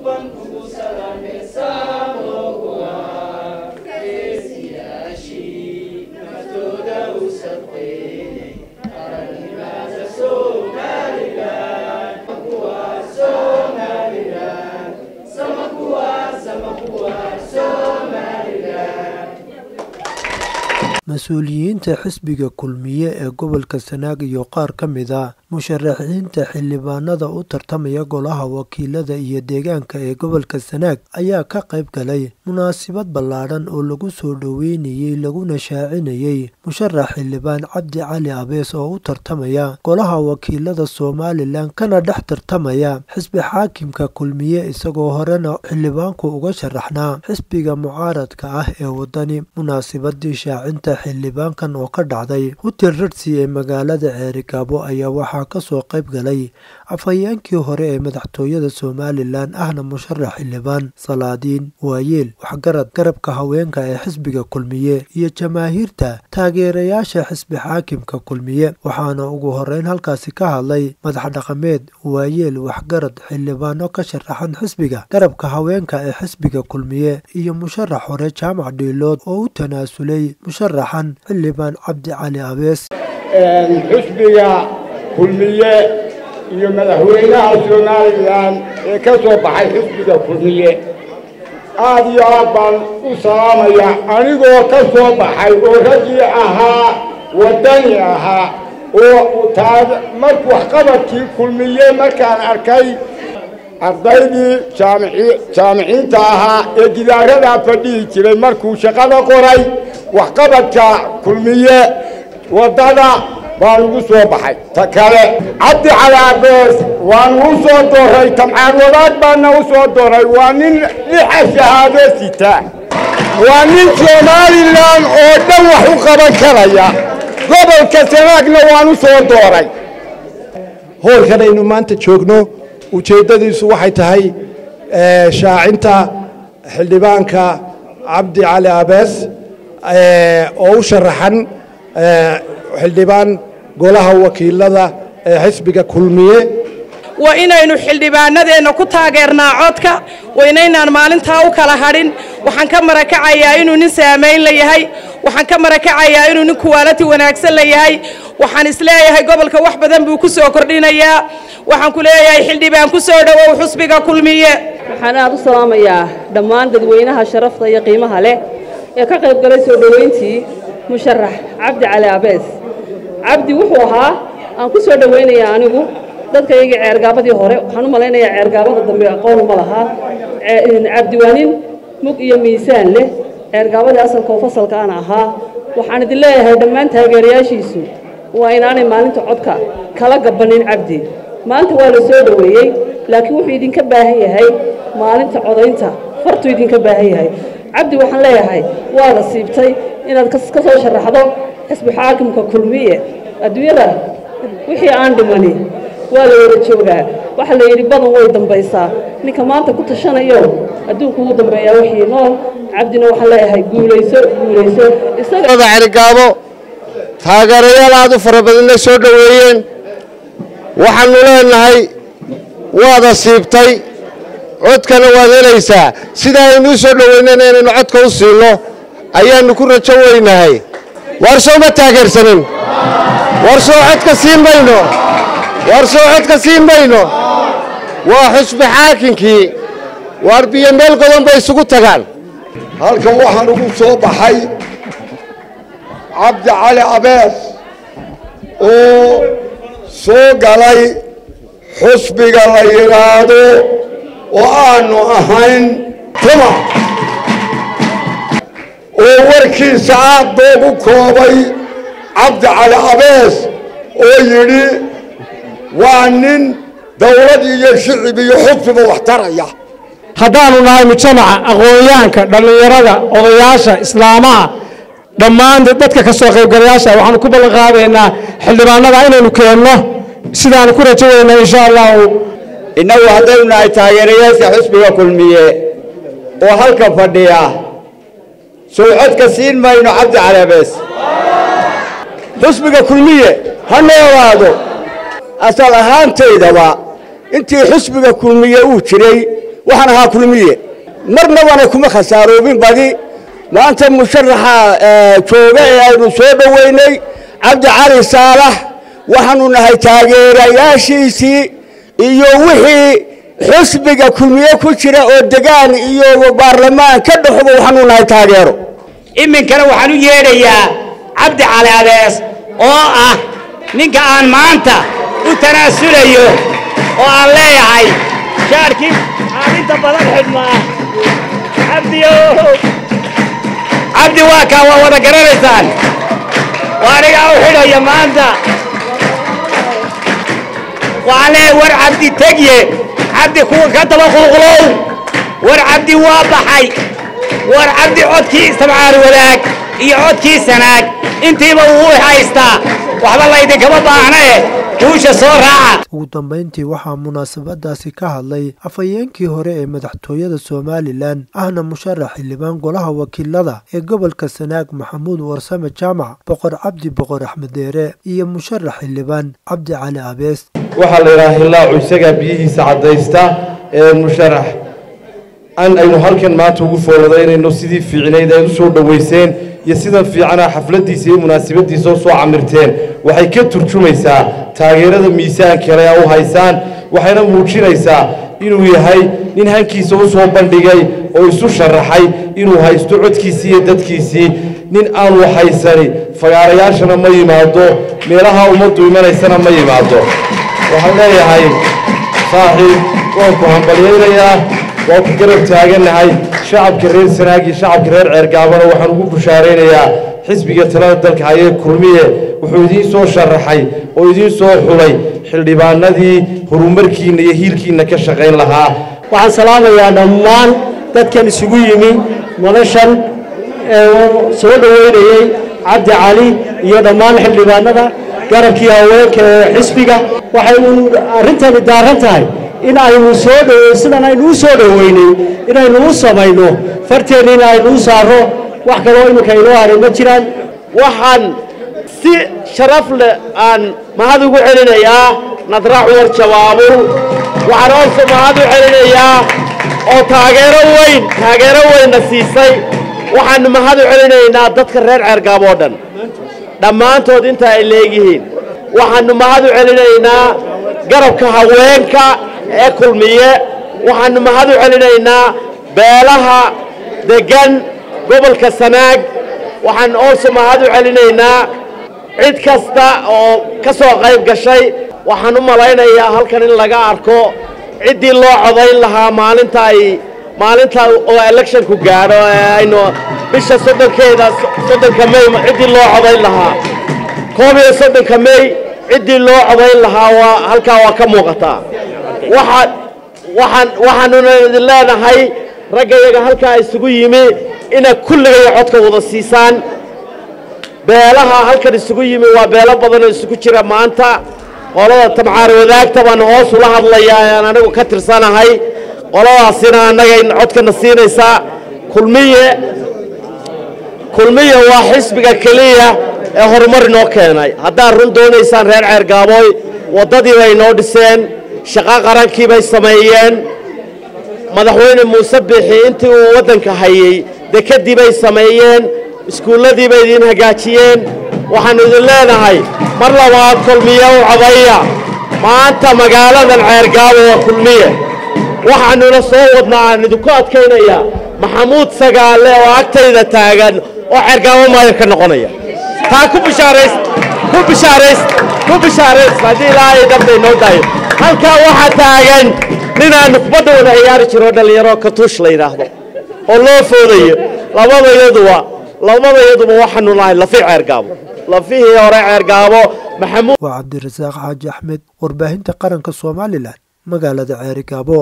open to Salamesa. Mas'uuliyiinta xisbiga kulmiye ee gobolka sanaag iyo qaar ka mid a musharaxiinta xildhibaanada u tartamaya golaha wakiilada iyo deegaanka ee gobolka sanaag ayaa ka qayb galay munaasabad ballaadhan oo lagu soo dhoweynayey laguna shaacinayey musharax xildhibaan cabdi cali abees oo u tartamaya golaha wakiilada somalilan kana dhex tartamaya xisbi xaakimka kulmiye isagoo horena xildhibaanku uga sharaxnaa xisbiga mucaaradka ah ee wadani munaasabadii shaacinta xildhibaankan oo ka dhacday hutel rarsi ee magaalada ceerigaabo ayaa waxaa ka soo qayb galay afhayeenkii hore ee madaxtooyada somalilan ahna musharax xildhibaan salaadiin waayeel waxgarad garabka haweenka ee xisbiga kulmiye iyo jamaahiirta taageerayaasha xisbi xaakimka kulmiye. Waxaana ugu horeyn halkaasi ka hadlay madax dhaqameed waayeel waxgarad xildhibaano ka sharaxan xisbiga garabka haweenka ee xisbiga kulmiye iyo musharax hore jaamac dhiilood oo u tanaasulay musharaxan xildhibaan cabdi cali abees xisbiga kulmiye iyo madaxweynaha somalilan ee ka soo baxay xisbiga kulmiye aad iyo aad baan u salaamaya anigoo ka soo baxay oo raggii ahaa waddani ahaa oo mark waxqabadkii kulmiye markaan arkay ardaydii jaamiciinta ahaa ee gidaaradaa fadhihi jiray markuu shaqada qoray waxqabadka kulmiye waddada baan ugu soo baxay. Ta kale cabdi cali abees waan u soo dooray tamcaan wadaag baana u soo dooray waa nin lixa shahaado sita. Waa nin somalilan oo dhan wax u qaban karaya. Gobolka sanaagna waan u soo dooray. Hoolkan aynu maanta joogno ujeeddadiisu waxay tahay shaacinta xildhibaanka cabdi cali abees oo u sharaxan xildhibaan golaha wakiilada ee xisbiga kulmiye waa inaynu xildhibaanadeenna ku taageernaa codka. Waa inaynaan maalintaa u kala hadhin. Waxaan ka marakacayaa inuu nin saamayn la yahay. Waxaan ka marakacayaa inuu nin kuwaalati wanaagsan la yahay. Waxaan is leeyahay gobolka wax badan buu ku soo kordhinayaa. Waxaan ku leeyahay xildhibaan ku soo dhowow xusbiga kulmiye. Waxaan aad u salaamayaa dhammaan dadweynaha sharafta iyo qiimaha leh ee ka qayb galay soo dhoweyntii musharax cabdi cali abees. Cabdi wuxuu ahaa aan ku soo dhowaynayaa anigu dadkaygii ceergaabadii hore waxaan u malaynayaa ceergaabada dambe aqoon uma lahaa cabdi waa nin mug iyo miisaan leh. Ceergaabadii asalka oo fasalka aan ahaa. Waxaan idin leeyahay dhammaan taageerayaashiisu waa inaanay maalinta codka kala gabanin cabdi. Maanta waa la soo dhoweeyey laakiin wuxuu idinka baahan yahay maalinta codaynta. Fartuu idinka baahan yahay. Cabdi waxaan leeyahay waa la siibtay inaad ka soo sharaxdo xisbi xaakimka kulmiye. Adduunyada wixii aan dhimani waa la wada joogaa. Waxa la yidhi badan way dambaysaa. Ninka maanta ku tashanayo adduunku ugu dambeeyaa wixii nool cabdina waxaan leeyahay guulayso guulayso. Cergaabo taageerayaal aad u fara badanna soo dhoweeyeen. Waxaannu leenahay waada siibtay codkana waad helaysaa. Sida aynu u soo dhoweynayna inaynu codka u siinno ayaannu ku rajo weynahay. War soo ma taageersanin. War soo codka siin mayno war soo codka siin mayno waa xusbi xaakinkii waar biyo meel godan bay isugu tagaan. Halkan waxaan ugu soo baxay cabdi cali abees oo soo galay xusbiga la yidhaahdo oo aanu ahayn tuma oo warkiisa aad boogu koobay cabdi cali abees oo yidhi waa nin dawlad iyo shicib iyo xusbiba wax taraya. Haddaanu nahay mujtamaca aqoonyahanka dhallinyarada odayaasha islaamaha dhammaan dadka ka soo qaybgalayaasha waxaanu ku ballan qaadaynaa xildhibaanada inaynu keenno sidaanu ku rajo weynaa insha allahu. Innagu haddaynu nahay taageerayaasha xusbiga kulmiye oo halka fadhiya sow codka siin mayno cabdi calabees xusbiga kulmiye ha noolaado asal ahaantaydaba intii xusbiga kulmiye uu jiray waxaan ahaa kulmiye. Marnabana kuma khasaaroobin badi. Maanta musharaxa jooga ee aynu soo dhoweynay cabdi cali saalax waxaanu nahay taageerayaashiisii iyo wixii xusbiga kulmiye ku jira oo degaan iyo baarlamaan ka dhexba waxaanu nahay taageero. Iminkana waxaan u yeedhayaa cabdi cali adees oo ah ninka aan maanta u tanaasulayo oo aan leeyahay shaarkii aalinta badan xidhnaa cabdiyo cabdi waa kaa waa wada garanaysaan. Waa anigaa u xidhaya maanta. Waxaan leeyahay war cabdi tegye. Cabdi kuwa ka daba quuqlow war cabdi waa baxay. War cabdi codkii samcaar wadaag iyo codkii sanaag. Intiiba wuu haystaa. Waxba laydinkama baahnae guusha soo raaca. Ugu dambayntii waxaa munaasabadaasi ka hadlay afhayeenkii hore ee madaxtooyada somalilan ahna musharax xildhibaan golaha wakiilada ee gobolka sanaag maxamuud warsame jaamac boqor cabdi boqor axmed deere iyo musharax xildhibaan cabdi cali abees. Waxaa la yidhaha hillaacu isagaa biyihiisa caddaysta ee musharax an aynu halkan maanta ugu fooladaynayno sidii fiicnayd ay u soo dhowayseen iyo sidan fiicana xafladdiisa iyo munaasabaddiisa oo soo camirteen. Waxay ka turjumaysaa taageerada miisaankale a u haysaan waxayna muujinaysaa inuu yahay nin hankiisa u soo bandhigay oo isu sharaxay inuu haysto codkiisii iyo dadkiisii. Nin aanu haysani fagaarayaashana ma yimaado meelaha ummaddu imanaysana ma yimaado. Waxaan leeyahay saaxiib waan ku hambalyaynayaa waan ku garab taagannahay shacabka reer sanaag iyo shacabka reer ceergaabana. Waxaan ugu bushaaraynayaa xisbiga talada dalka hayee kulmiye wuxuu idiin soo sharaxay oo idiin soo xulay xildhibaanadii horumarkiinna iyo hiilkiinna ka shaqayn lahaa. Waxaan salaamayaa dhammaan dadkan isugu yimi madashan ee soo dhoweynayey cabdi cali iyo dhammaan xildhibaanada garabkii haweenka ee xisbiga. Waxay uun arrintani daaran tahay in aynu soo dhowe sidan aynu u soo dhoweynay inaynu u samayno farteenna in aynu u saarro. Wax kaloo iminka inoo haray ma jiraan. Waxaan si sharaf leh aan mahad ugu celinayaa. Nadrax war jawaabul waxaan hoose mahad u celinayaa. Oo taageero weyn taageero weynna siisay. Waxaannu mahad u celinaynaa dadka reer ceergaab oo dhan. Dhammaantood inta ay leegyihiin waxaannu mahad u celinaynaa garabka haweenka ee kulmiye waxaannu mahad u celinaynaa beelaha deggan gobolka sanaag. Waxaan oolso mahad u celinaynaa cid kasta oo ka soo qayb gashay. Waxaan u malaynayaa halkan in laga arko ciddii loo codayn lahaa maalinta ay maalinta oo electionku gaadho aynu bisha soddonkeeda soddonka may ciddii loo codayn lahaa. Koob iyo soddonka may ciddii loo codayn lahaa waa halkaa waa ka muuqataa waxaanuna idin leenahay ragga iyaga halkaa isugu yimi inay kulligaya codka wada siisaan. Beelaha halkan isugu yimi waa beelo badanoo isugu jira maanta. Qolada tamcaar wadaagta baan hoos ula hadlayaa aan anigu ka tirsanahay. Qoladaasina annagay codkana siinaysaa. Kulmiye kulmiye waa xisbiga keliya ee horumar inoo keenay. Haddaad run doonaysaan reer ceergaabooy waddadii bay inoo dhiseen shaqo qarankii bay sameeyeen. Madaxweyne muuse biixi intii uu waddanka hayey dekeddii bay sameeyeen iskuulladii bay idiin hagaajiyeen. Waxaannu idin leenahay mar labaad kulmiye u codaya maanta magaaladan ceergaabo waa kulmiye. Waxaannuna soo wadnaa aan idinku adkaynayaa maxamuud sagaale oo agtayda taagan oo ceergaabo maayar ka noqonaya. Taa ku bishaarays ku bishaarays ku bishaarays haddii ilaahay dhabta inoo daayo halkaa waxaa taagan ninaannu kubadda wada ciyaari jiro dhallinyaro katuush la yidhaahdo oo loo foodayo. Labadayaduba labadayaduba waxaanu nahay lafi ceergaabo. Lafihii hore ceergaabo maxamuud waa cabdirasaaq xaaji axmed warbaahinta qaranka somalilan magaalada ceerigaabo